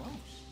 sting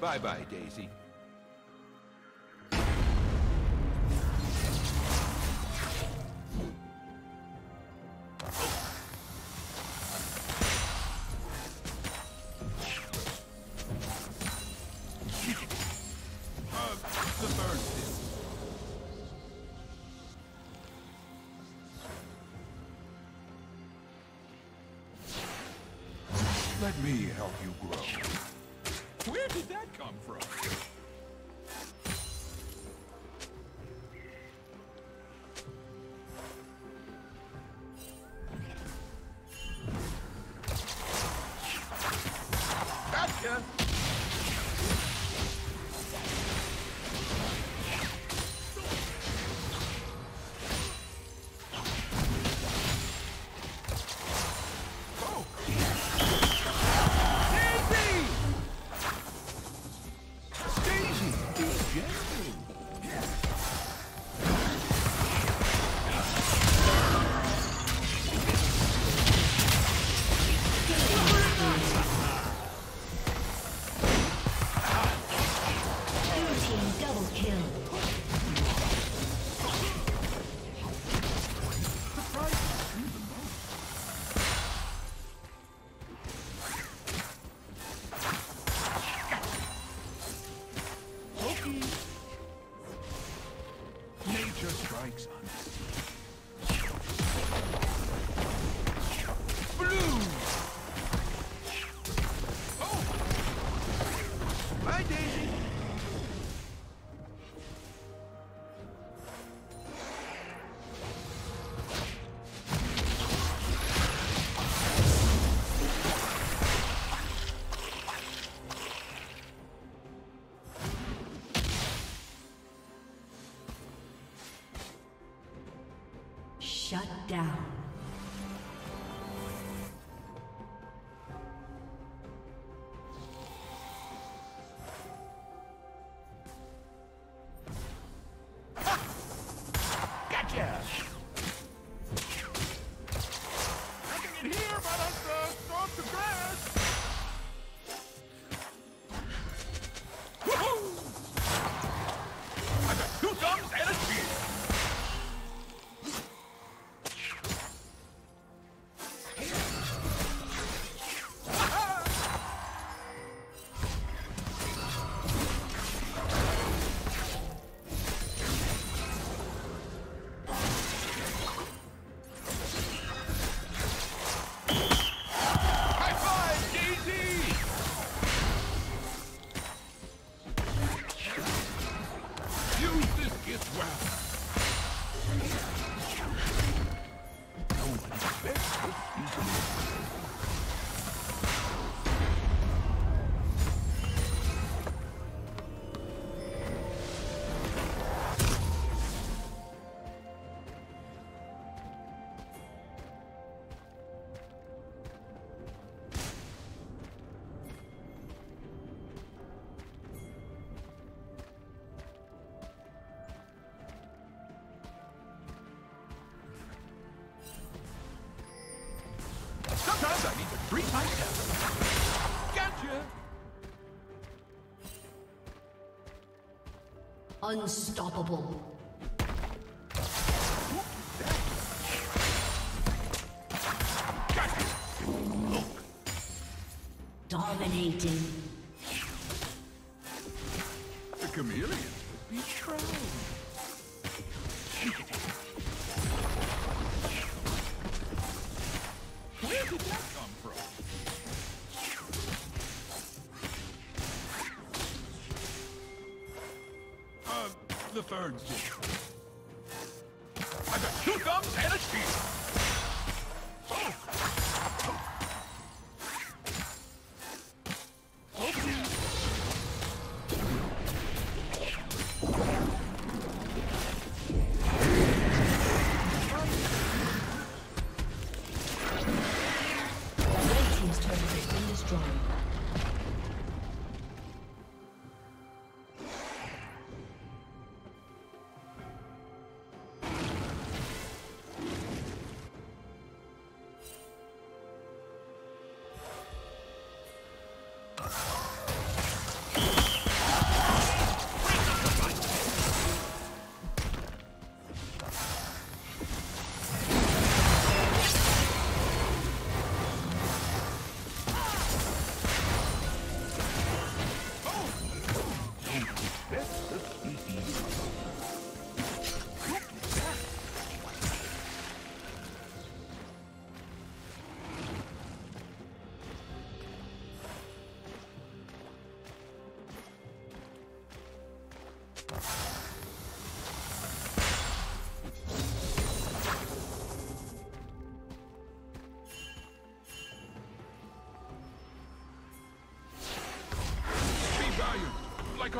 Bye-bye, Daisy. Let me help you grow come from? pranks on us. down. well. Unstoppable. Dominating. The chameleon would be proud. Where did that go? burns.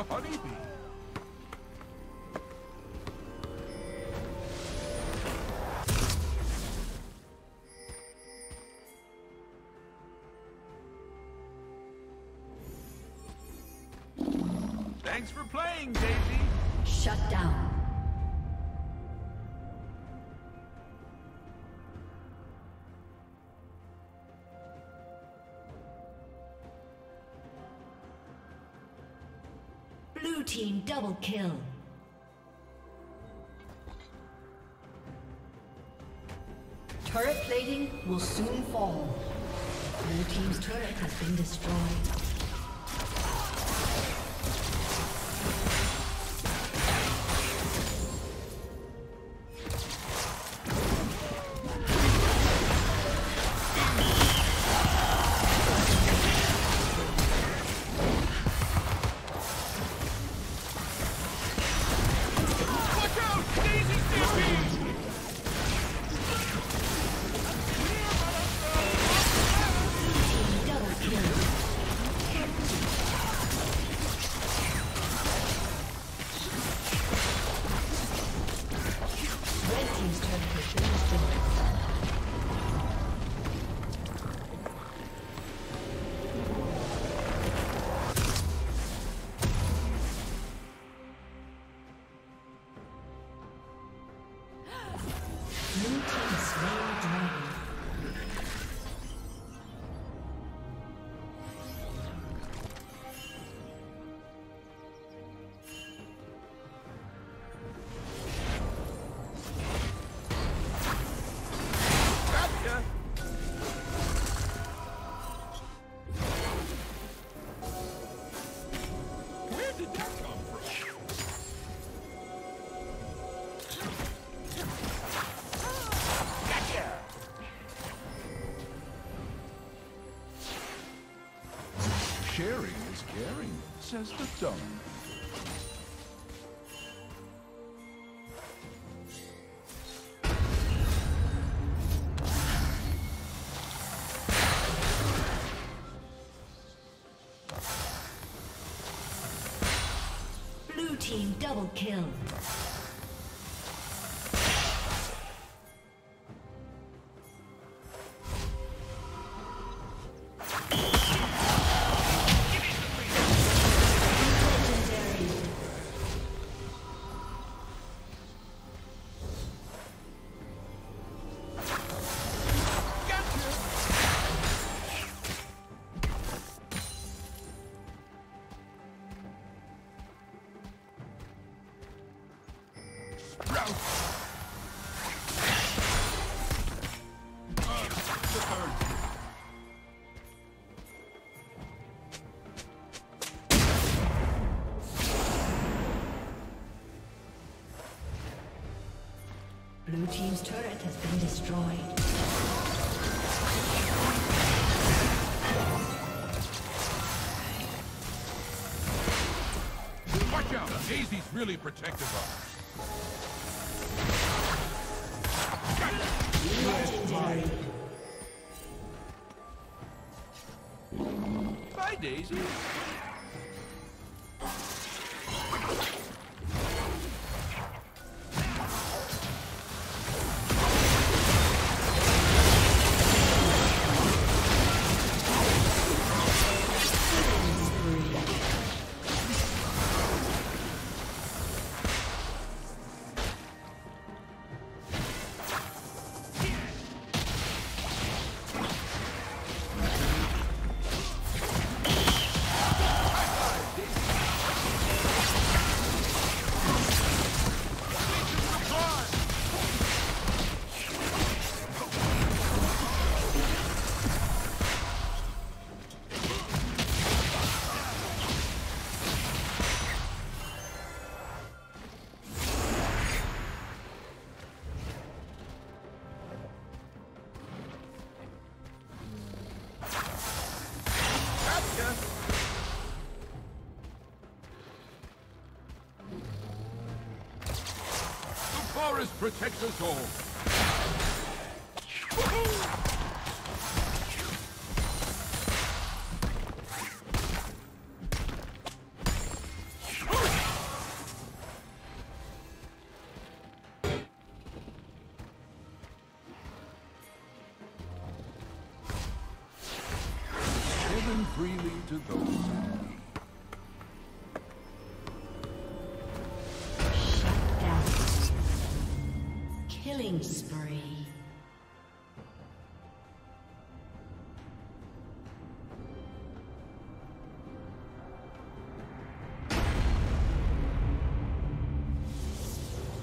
A honeybee. Thanks for playing, Daisy. Shut down. Team double kill. Turret plating will soon fall. Blue team's turret has been destroyed. Sharing is caring, says the tongue. Blue team's turret has been destroyed. Watch out! Daisy's really protective of Legendary. Bye, Daisy. protect us all. Freely to those. Killing spree.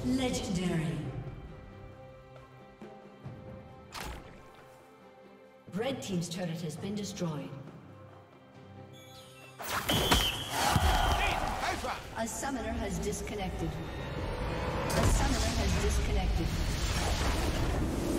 Legendary. Red Team's turret has been destroyed. A summoner has disconnected. A summoner has disconnected. 何?